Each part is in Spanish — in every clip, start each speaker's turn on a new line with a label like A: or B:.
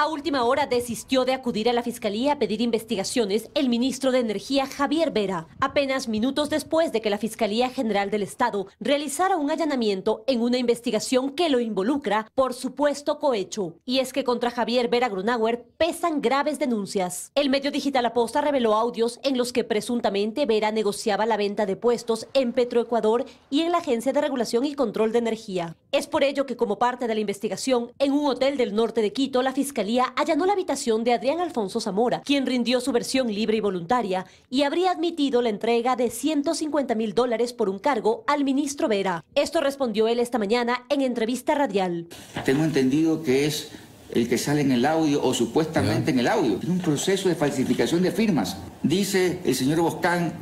A: A última hora desistió de acudir a la fiscalía a pedir investigaciones el ministro de Energía Javier Vera, apenas minutos después de que la Fiscalía General del Estado realizara un allanamiento en una investigación que lo involucra por supuesto cohecho. Y es que contra Javier Vera Grunauer pesan graves denuncias. El medio digital Aposta reveló audios en los que presuntamente Vera negociaba la venta de puestos en Petroecuador y en la Agencia de Regulación y Control de Energía. Es por ello que como parte de la investigación, en un hotel del norte de Quito, la Fiscalía allanó la habitación de Adrián Alfonso Zamora, quien rindió su versión libre y voluntaria y habría admitido la entrega de 150 mil dólares por un cargo al ministro Vera. Esto respondió él esta mañana en entrevista radial.
B: Tengo entendido que es el que sale en el audio o supuestamente en el audio. Tiene un proceso de falsificación de firmas. Dice el señor Boscán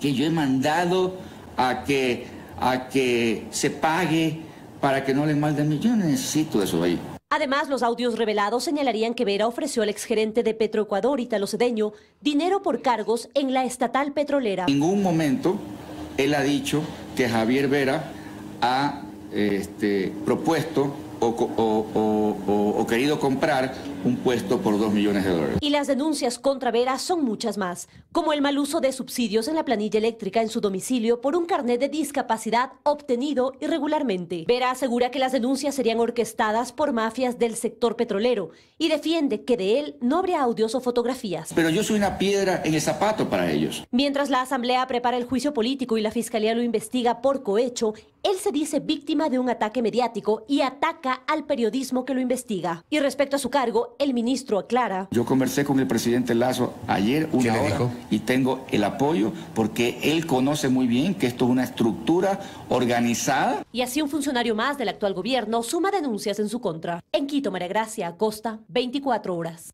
B: que yo he mandado a que, a que se pague para que no le malden. Yo necesito eso ahí.
A: Además, los audios revelados señalarían que Vera ofreció al exgerente de Petroecuador, Italo Cedeño, dinero por cargos en la estatal petrolera.
B: En ningún momento él ha dicho que Javier Vera ha este, propuesto o, querido comprar un puesto por dos millones de dólares.
A: Y las denuncias contra Vera son muchas más, como el mal uso de subsidios en la planilla eléctrica en su domicilio por un carnet de discapacidad obtenido irregularmente. Vera asegura que las denuncias serían orquestadas por mafias del sector petrolero y defiende que de él no habría audios o fotografías.
B: Pero yo soy una piedra en el zapato para ellos.
A: Mientras la Asamblea prepara el juicio político y la Fiscalía lo investiga por cohecho, él se dice víctima de un ataque mediático y ataca al periodismo que lo investiga. Y respecto a su cargo, el ministro aclara.
B: Yo conversé con el presidente Lazo ayer una hora y tengo el apoyo porque él conoce muy bien que esto es una estructura organizada.
A: Y así un funcionario más del actual gobierno suma denuncias en su contra. En Quito, María Gracia Acosta, 24 horas.